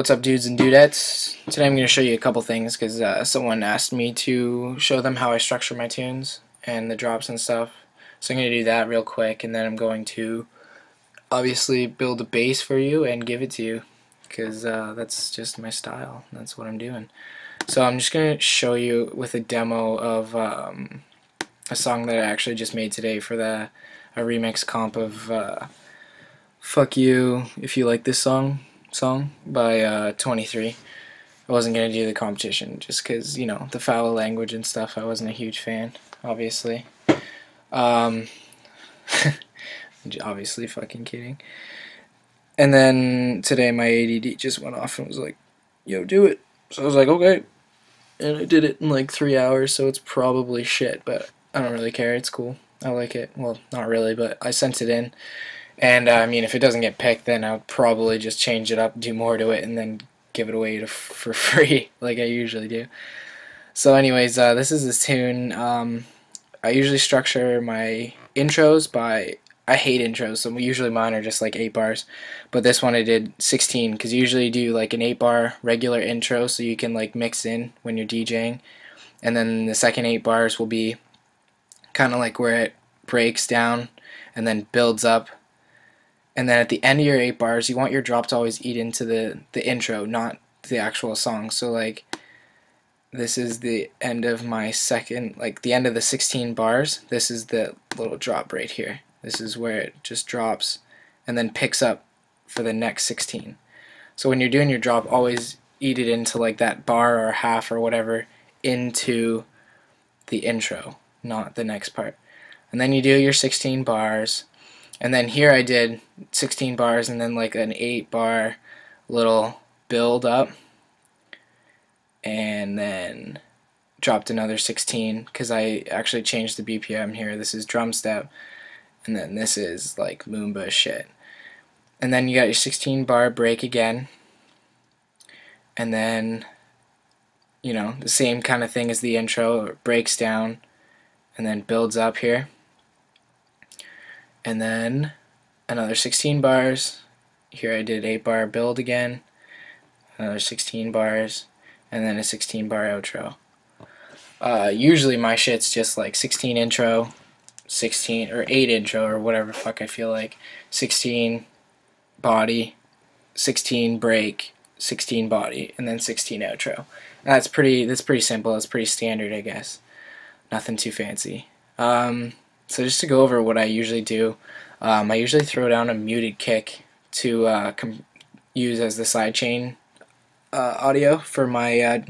What's up dudes and dudettes? Today I'm going to show you a couple things because uh, someone asked me to show them how I structure my tunes and the drops and stuff. So I'm going to do that real quick and then I'm going to obviously build a bass for you and give it to you because uh, that's just my style. That's what I'm doing. So I'm just going to show you with a demo of um, a song that I actually just made today for the a remix comp of uh, Fuck You If You Like This Song song by uh, 23. I wasn't going to do the competition just because, you know, the foul language and stuff, I wasn't a huge fan, obviously. Um, obviously fucking kidding. And then today my ADD just went off and was like, yo, do it. So I was like, okay. And I did it in like three hours, so it's probably shit, but I don't really care. It's cool. I like it. Well, not really, but I sent it in. And uh, I mean, if it doesn't get picked, then I'll probably just change it up, do more to it, and then give it away for free, like I usually do. So, anyways, uh, this is this tune. Um, I usually structure my intros by. I hate intros, so usually mine are just like 8 bars. But this one I did 16, because you usually do like an 8 bar regular intro, so you can like mix in when you're DJing. And then the second 8 bars will be kind of like where it breaks down and then builds up and then at the end of your eight bars you want your drop to always eat into the the intro not the actual song so like this is the end of my second like the end of the 16 bars this is the little drop right here this is where it just drops and then picks up for the next 16 so when you're doing your drop always eat it into like that bar or half or whatever into the intro not the next part. And then you do your 16 bars. And then here I did 16 bars and then like an 8 bar little build up. And then dropped another 16 because I actually changed the BPM here. This is drum step. And then this is like Moomba shit. And then you got your 16 bar break again. And then, you know, the same kind of thing as the intro. It breaks down and then builds up here and then another 16 bars. Here I did 8 bar build again. Another 16 bars. And then a 16 bar outro. Uh, usually my shit's just like 16 intro 16 or 8 intro or whatever fuck I feel like. 16 body 16 break 16 body and then 16 outro. That's pretty that's pretty simple. That's pretty standard I guess. Nothing too fancy. Um, so just to go over what I usually do, um, I usually throw down a muted kick to uh, use as the sidechain uh, audio for my uh,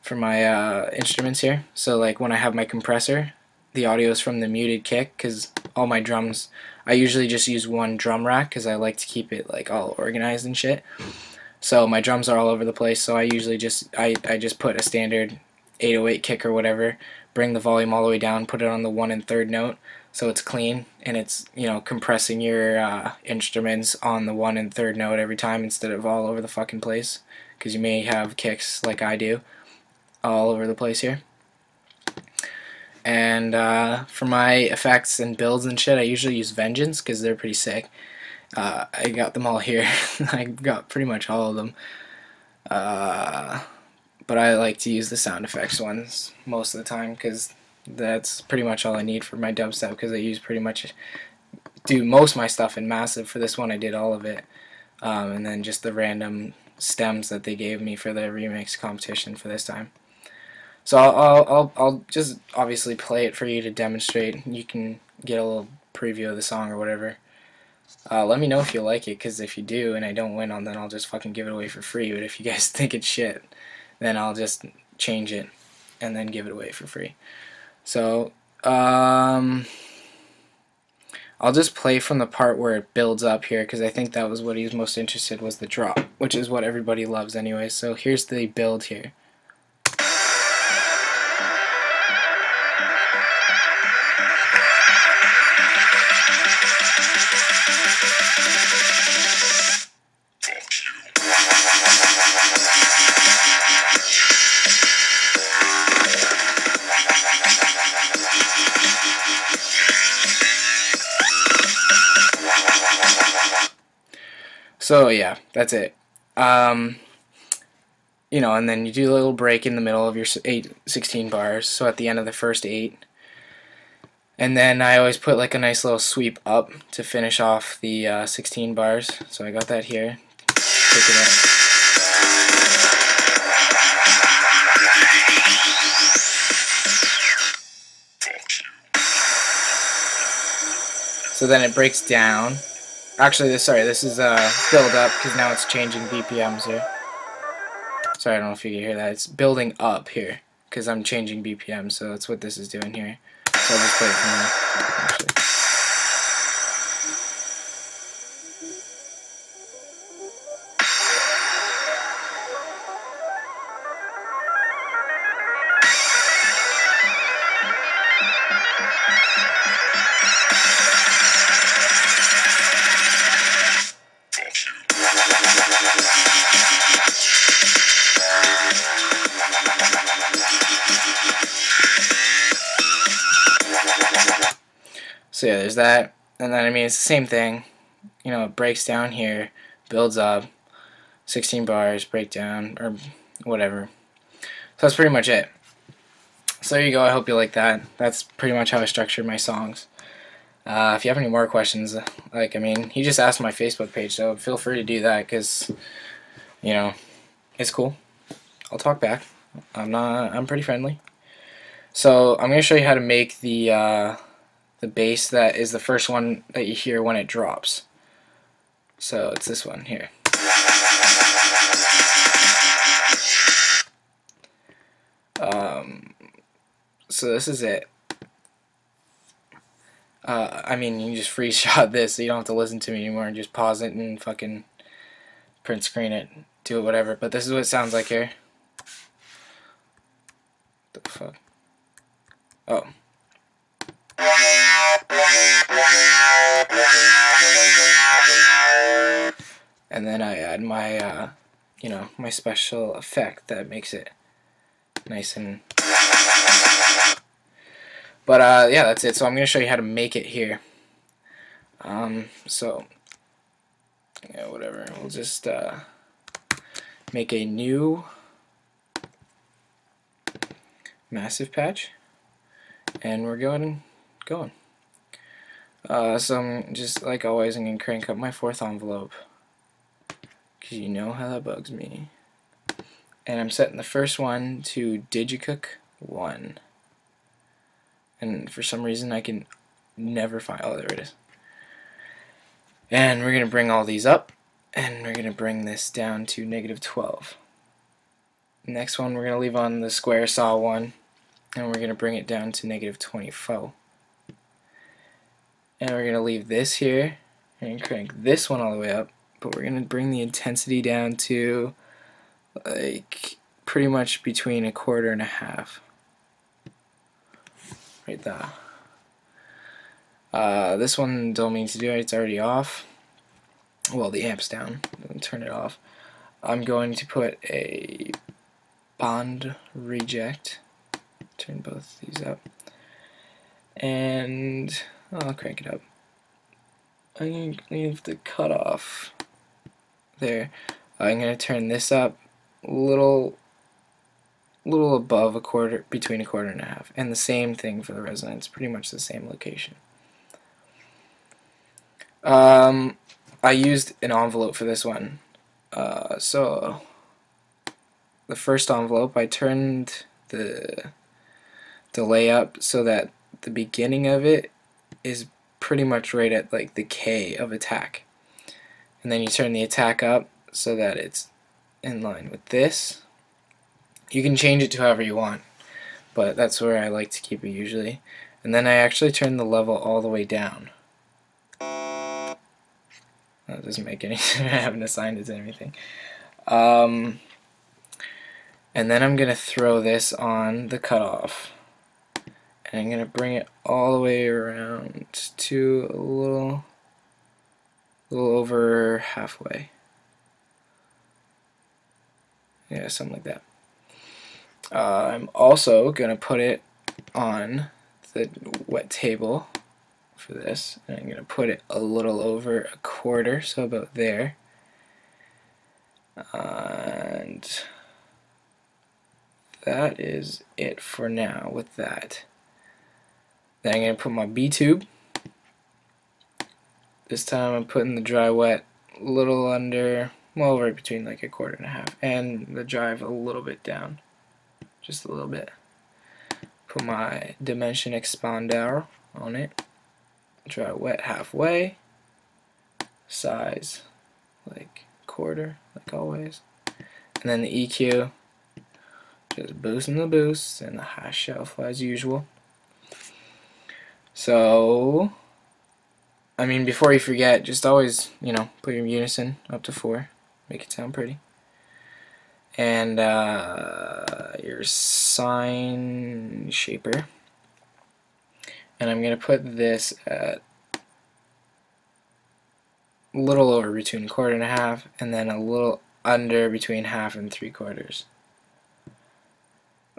for my uh, instruments here. So like when I have my compressor, the audio is from the muted kick because all my drums, I usually just use one drum rack because I like to keep it like all organized and shit. So my drums are all over the place. So I usually just I, I just put a standard 808 kick or whatever bring the volume all the way down, put it on the one and third note so it's clean and it's you know compressing your uh, instruments on the one and third note every time instead of all over the fucking place because you may have kicks like I do all over the place here. And uh, for my effects and builds and shit I usually use Vengeance because they're pretty sick. Uh, I got them all here. I got pretty much all of them. Uh, but I like to use the sound effects ones most of the time because that's pretty much all I need for my dubstep because I use pretty much do most of my stuff in massive. For this one I did all of it um, and then just the random stems that they gave me for the remix competition for this time. So I'll, I'll, I'll, I'll just obviously play it for you to demonstrate. You can get a little preview of the song or whatever. Uh, let me know if you like it because if you do and I don't win on then I'll just fucking give it away for free. But if you guys think it's shit then I'll just change it and then give it away for free. So, um, I'll just play from the part where it builds up here because I think that was what he was most interested was the drop, which is what everybody loves anyway. So here's the build here. So yeah, that's it. Um, you know, and then you do a little break in the middle of your eight, 16 bars. So at the end of the first eight. And then I always put like a nice little sweep up to finish off the uh, 16 bars. So I got that here. So then it breaks down. Actually, this sorry, this is uh, build up because now it's changing BPMs here. Sorry, I don't know if you can hear that. It's building up here because I'm changing BPM, so that's what this is doing here. So I'll just play it from there. Actually. There's that. And then, I mean, it's the same thing. You know, it breaks down here, builds up, 16 bars, breakdown, or whatever. So that's pretty much it. So there you go. I hope you like that. That's pretty much how I structured my songs. Uh, if you have any more questions, like, I mean, he just asked my Facebook page, so feel free to do that, because, you know, it's cool. I'll talk back. I'm not, I'm pretty friendly. So I'm going to show you how to make the, uh, the bass that is the first one that you hear when it drops. So it's this one here. Um, so this is it. Uh, I mean, you just freeze shot this, so you don't have to listen to me anymore and just pause it and fucking print screen it, do it, whatever. But this is what it sounds like here. What the fuck? Oh. And then I add my, uh, you know, my special effect that makes it nice and... But, uh, yeah, that's it. So I'm going to show you how to make it here. Um, so, yeah, whatever. We'll just, uh, make a new massive patch. And we're going, going. Uh, so I'm just, like always, I'm going to crank up my fourth envelope. Because you know how that bugs me. And I'm setting the first one to Digicook 1. And for some reason I can never find, oh there it is. And we're going to bring all these up. And we're going to bring this down to negative 12. Next one we're going to leave on the square saw one. And we're going to bring it down to negative 24 and we're going to leave this here and crank this one all the way up but we're going to bring the intensity down to like pretty much between a quarter and a half. Right there. Uh, this one don't mean to do it. It's already off. Well the amp's down. Turn it off. I'm going to put a band reject. Turn both these up. And I'll crank it up. I'm going to leave the cutoff there. I'm going to turn this up a little, little above a quarter, between a quarter and a half. And the same thing for the resonance, pretty much the same location. Um, I used an envelope for this one. Uh, so the first envelope, I turned the delay up so that the beginning of it is pretty much right at like the K of attack. And then you turn the attack up so that it's in line with this. You can change it to however you want, but that's where I like to keep it usually. And then I actually turn the level all the way down. That doesn't make any sense. I haven't assigned it to anything. Um, and then I'm going to throw this on the cutoff and I'm going to bring it all the way around to a little, little over halfway. Yeah, something like that. Uh, I'm also going to put it on the wavetable for this, and I'm going to put it a little over a quarter, so about there. and that is it for now with that. Then I'm going to put my B-tube. This time I'm putting the dry wet a little under, well right between like a quarter and a half, and the drive a little bit down, just a little bit. Put my dimension expander on it, dry wet halfway, size like quarter, like always, and then the EQ, just boosting the boost and the high shelf as usual. So I mean, before you forget, just always, you know, put your unison up to four. Make it sound pretty. And uh, your sine shaper. And I'm going to put this at a little over between a quarter and a half, and then a little under between half and three quarters.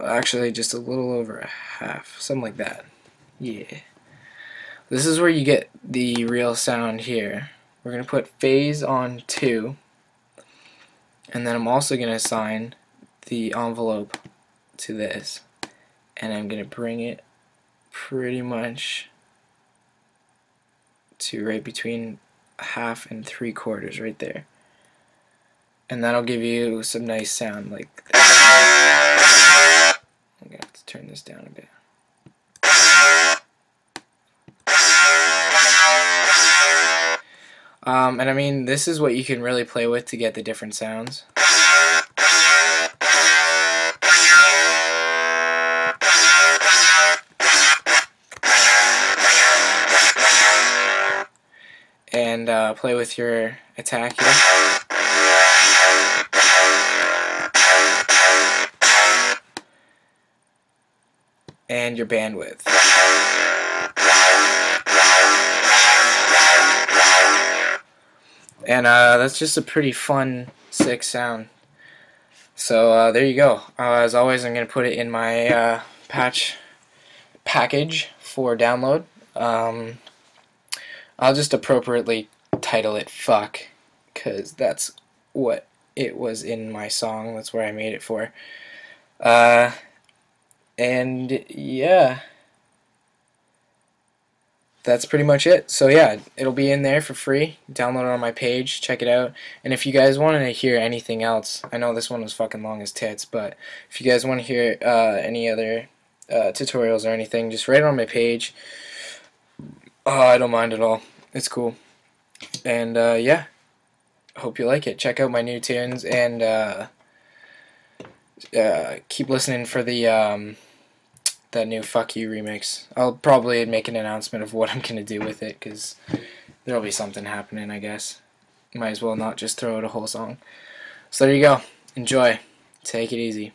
Actually, just a little over a half, something like that. Yeah. This is where you get the real sound here. We're going to put phase on 2 and then I'm also going to assign the envelope to this and I'm going to bring it pretty much to right between half and three quarters right there and that'll give you some nice sound like that. I'm going to have to turn this down a bit. Um, and I mean, this is what you can really play with to get the different sounds. And uh, play with your attack here. And your bandwidth. And uh, that's just a pretty fun, sick sound. So uh, there you go. Uh, as always, I'm going to put it in my uh, patch package for download. Um, I'll just appropriately title it Fuck, because that's what it was in my song. That's where I made it for. Uh, and yeah that's pretty much it. So yeah, it'll be in there for free. Download it on my page, check it out. And if you guys want to hear anything else, I know this one was fucking long as tits, but if you guys want to hear uh, any other uh, tutorials or anything, just write it on my page. Oh, I don't mind at all. It's cool. And uh, yeah, hope you like it. Check out my new tunes and uh, uh, keep listening for the. Um, that new Fuck You remix. I'll probably make an announcement of what I'm going to do with it, because there'll be something happening, I guess. Might as well not just throw out a whole song. So there you go. Enjoy. Take it easy.